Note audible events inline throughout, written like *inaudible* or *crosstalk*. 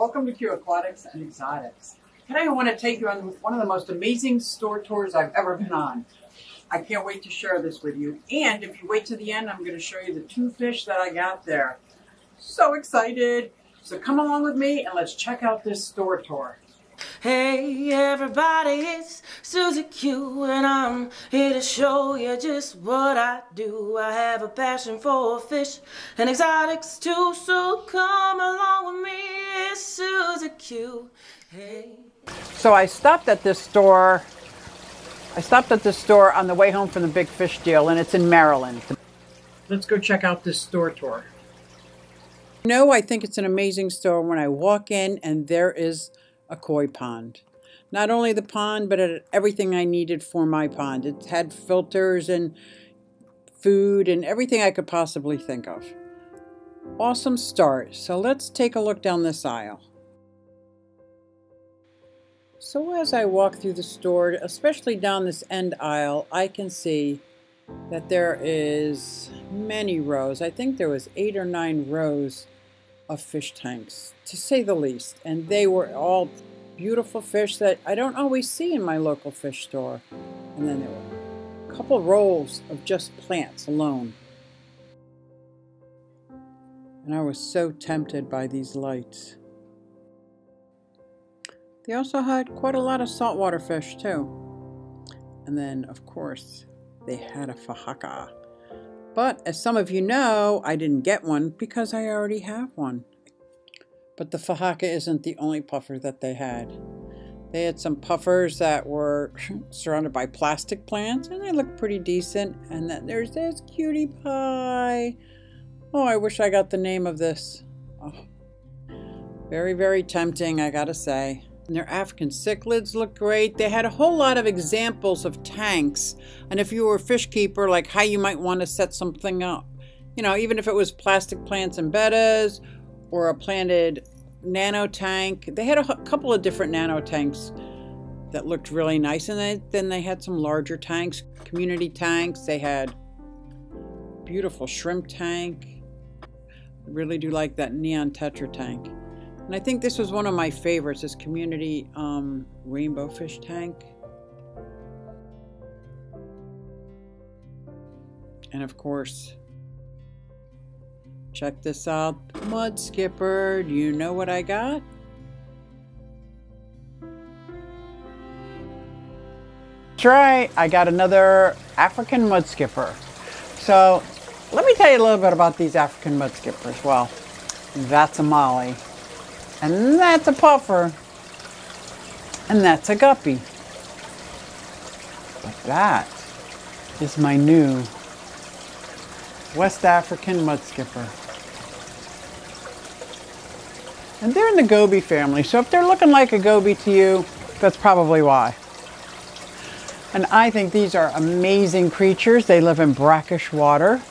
Welcome to QueAquatics and Exotics. Today I want to take you on one of the most amazing store tours I've ever been on. I can't wait to share this with you. And if you wait to the end, I'm going to show you the two fish that I got there. So excited. So come along with me and let's check out this store tour. Hey everybody, it's SuzyQue and I'm here to show you just what I do. I have a passion for fish and exotics too, so come along with me, it's SuzyQue. Hey. So I stopped at this store. I stopped at this store on the way home from the big fish deal and it's in Maryland. Let's go check out this store tour. You know, I think it's an amazing store when I walk in and there is a koi pond. Not only the pond, but everything I needed for my pond. It had filters and food and everything I could possibly think of. Awesome start. So let's take a look down this aisle. So as I walk through the store, especially down this end aisle, I can see that there is many rows. I think there was eight or nine rows of fish tanks, to say the least. And they were all beautiful fish that I don't always see in my local fish store. And then there were a couple rolls of just plants alone. And I was so tempted by these lights. They also had quite a lot of saltwater fish too. And then, of course, they had a fahaka. But as some of you know, I didn't get one because I already have one. But the fahaka isn't the only puffer that they had. They had some puffers that were *laughs* surrounded by plastic plants and they looked pretty decent. And then there's this cutie pie. Oh, I wish I got the name of this. Oh, very, very tempting, I gotta say. And their African cichlids look great. They had a whole lot of examples of tanks. And if you were a fish keeper, like how you might want to set something up. You know, even if it was plastic plants and bettas or a planted nano tank. They had a couple of different nano tanks that looked really nice. And they, then they had some larger tanks, community tanks. They had beautiful shrimp tank. Really do like that neon tetra tank. And I think this was one of my favorites, this community um, rainbow fish tank. And of course, check this out. Mud Skipper, do you know what I got? That's right, I got another African mud skipper. So let me tell you a little bit about these African mud skippers. Well, that's a molly. And that's a puffer. And that's a guppy. But that is my new West African mud skipper. And they're in the goby family, so if they're looking like a goby to you, that's probably why. And I think these are amazing creatures. They live in brackish water.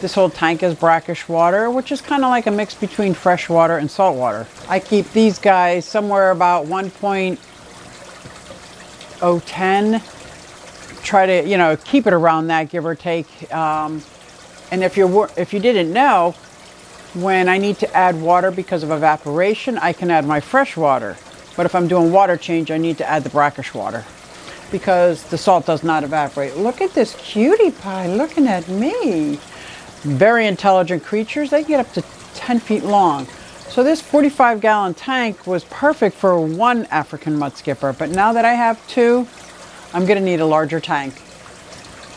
This whole tank is brackish water, which is kind of like a mix between fresh water and salt water. I keep these guys somewhere about 1.010. Try to, you know, keep it around that, give or take. Um, and if you're if you didn't know, when I need to add water because of evaporation, I can add my fresh water. But if I'm doing water change, I need to add the brackish water because the salt does not evaporate. Look at this cutie pie looking at me. Very intelligent creatures. They get up to 10 feet long. So this 45 gallon tank was perfect for one African mud skipper. But now that I have two, I'm going to need a larger tank.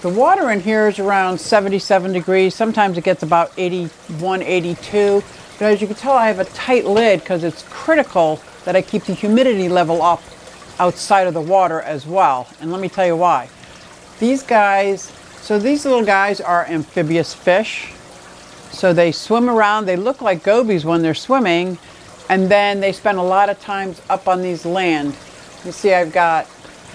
The water in here is around 77 degrees. Sometimes it gets about 81, 82. But as you can tell, I have a tight lid because it's critical that I keep the humidity level up outside of the water as well. And let me tell you why. These guys, so these little guys are amphibious fish. So they swim around, they look like gobies when they're swimming, and then they spend a lot of times up on these land. You see I've got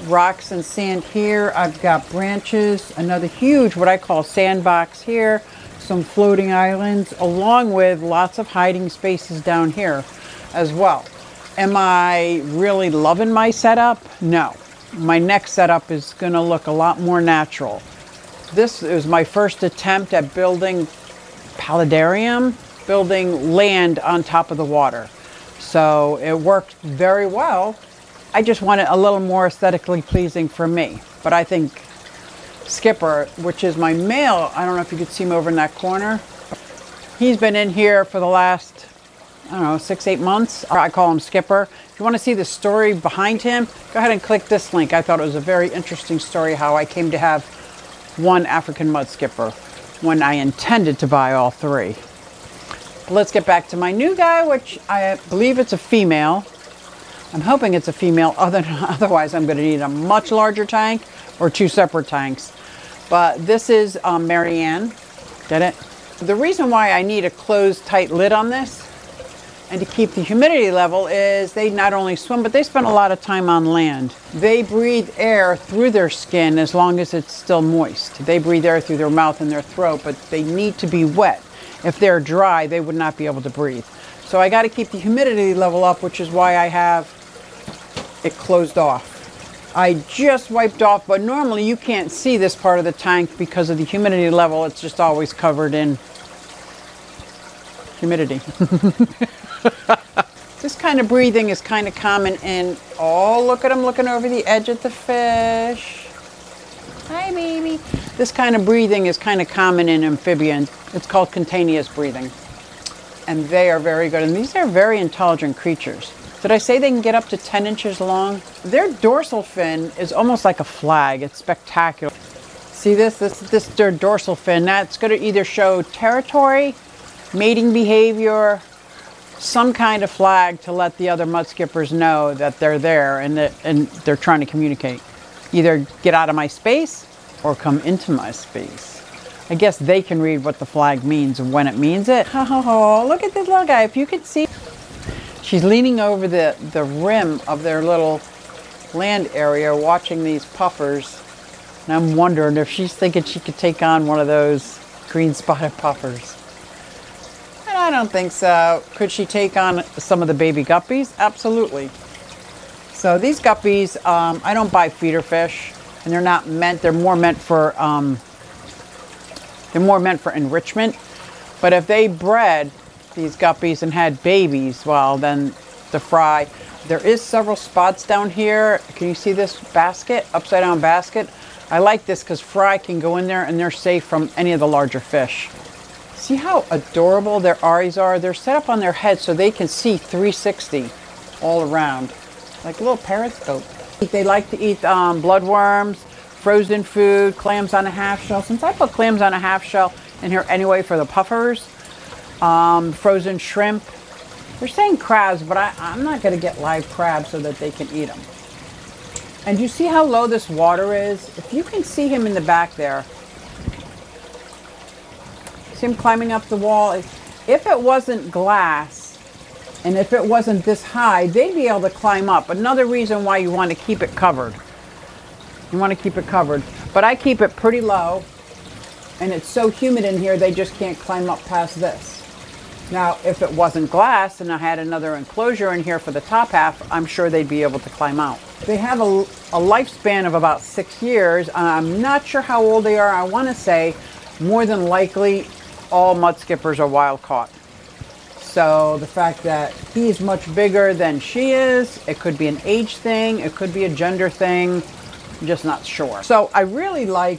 rocks and sand here. I've got branches, another huge, what I call sandbox here, some floating islands, along with lots of hiding spaces down here as well. Am I really loving my setup? No. My next setup is going to look a lot more natural. This is my first attempt at building paludarium, building land on top of the water. So it worked very well. I just want it a little more aesthetically pleasing for me. But I think Skipper, which is my male, I don't know if you could see him over in that corner. He's been in here for the last, I don't know, six, eight months. I call him Skipper. If you want to see the story behind him, go ahead and click this link. I thought it was a very interesting story how I came to have one African mud skipper when I intended to buy all three. Let's get back to my new guy, which I believe it's a female. I'm hoping it's a female, *laughs* other, otherwise I'm going to need a much larger tank or two separate tanks. But this is um, Marianne. Get it? The reason why I need a closed tight lid on this and to keep the humidity level is they not only swim, but they spend a lot of time on land. They breathe air through their skin as long as it's still moist. They breathe air through their mouth and their throat, but they need to be wet. If they're dry, they would not be able to breathe. So I got to keep the humidity level up, which is why I have it closed off. I just wiped off, but normally you can't see this part of the tank because of the humidity level. It's just always covered in humidity. *laughs* this kind of breathing is kind of common in, oh, look at him looking over the edge at the fish. Hi, baby. This kind of breathing is kind of common in amphibians. It's called cutaneous breathing. And they are very good. And these are very intelligent creatures. Did I say they can get up to 10 inches long? Their dorsal fin is almost like a flag. It's spectacular. See this? This, this their dorsal fin. That's going to either show territory, mating behavior, some kind of flag to let the other mud skippers know that they're there and, that, and they're trying to communicate. Either get out of my space or come into my space. I guess they can read what the flag means and when it means it. Oh, look at this little guy. If you could see, she's leaning over the, the rim of their little land area watching these puffers. And I'm wondering if she's thinking she could take on one of those green spotted puffers. I don't think so. Could she take on some of the baby guppies? Absolutely. So these guppies, um, I don't buy feeder fish, and they're not meant. They're more meant for um, they're more meant for enrichment. But if they bred these guppies and had babies, well, then the fry. There is several spots down here. Can you see this basket, upside down basket? I like this because fry can go in there and they're safe from any of the larger fish. See how adorable their eyes are? They're set up on their head so they can see 360 all around, like a little periscope. They like to eat um, bloodworms, frozen food, clams on a half shell. Since I put clams on a half shell in here anyway for the puffers, um, frozen shrimp. They're saying crabs, but I, I'm not going to get live crabs so that they can eat them. And you see how low this water is? If you can see him in the back there, Him climbing up the wall? If it wasn't glass and if it wasn't this high, they'd be able to climb up. Another reason why you want to keep it covered. You want to keep it covered. But I keep it pretty low and it's so humid in here they just can't climb up past this. Now, if it wasn't glass and I had another enclosure in here for the top half, I'm sure they'd be able to climb out. They have a, a lifespan of about six years. I'm not sure how old they are. I want to say more than likely all mud skippers are wild caught. So the fact that he's much bigger than she is, it could be an age thing, it could be a gender thing, I'm just not sure. So I really like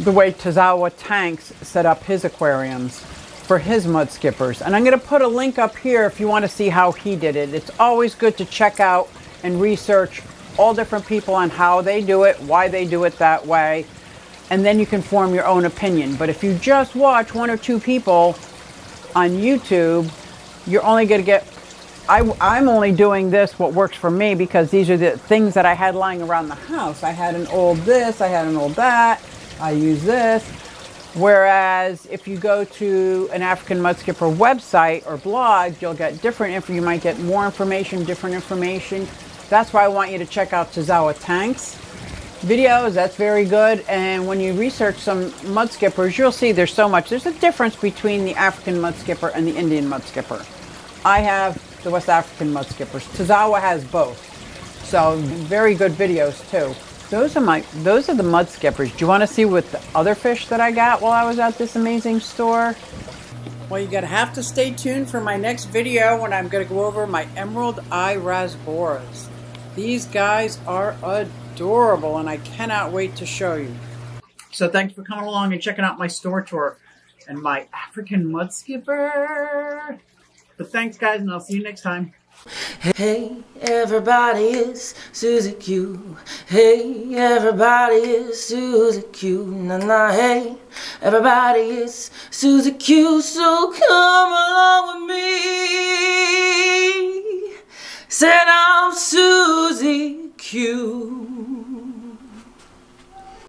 the way Tazawa Tanks set up his aquariums for his mud skippers. And I'm going to put a link up here if you want to see how he did it. It's always good to check out and research all different people on how they do it, why they do it that way, and then you can form your own opinion. But if you just watch one or two people on YouTube, you're only going to get. I, I'm only doing this what works for me because these are the things that I had lying around the house. I had an old this, I had an old that, I use this. Whereas if you go to an African Mudskipper website or blog, you'll get different info. You might get more information, different information. That's why I want you to check out Tazawa Tanks videos. That's very good. And when you research some mud skippers, you'll see there's so much. There's a difference between the African mud skipper and the Indian mud skipper. I have the West African mud skippers. Tazawa has both. So very good videos too. Those are my those are the mud skippers. Do you want to see what the other fish that I got while I was at this amazing store? Well, you're going to have to stay tuned for my next video when I'm going to go over my Emerald Eye Rasboras. These guys are adorable and I cannot wait to show you. So thanks for coming along and checking out my store tour and my African mud skipper. But thanks guys and I'll see you next time. Hey, everybody, it's SuzyQue. Hey, everybody, it's Susie Q. Na na, hey, everybody, it's SuzyQue. So come along with me. Said I'm Susie cute.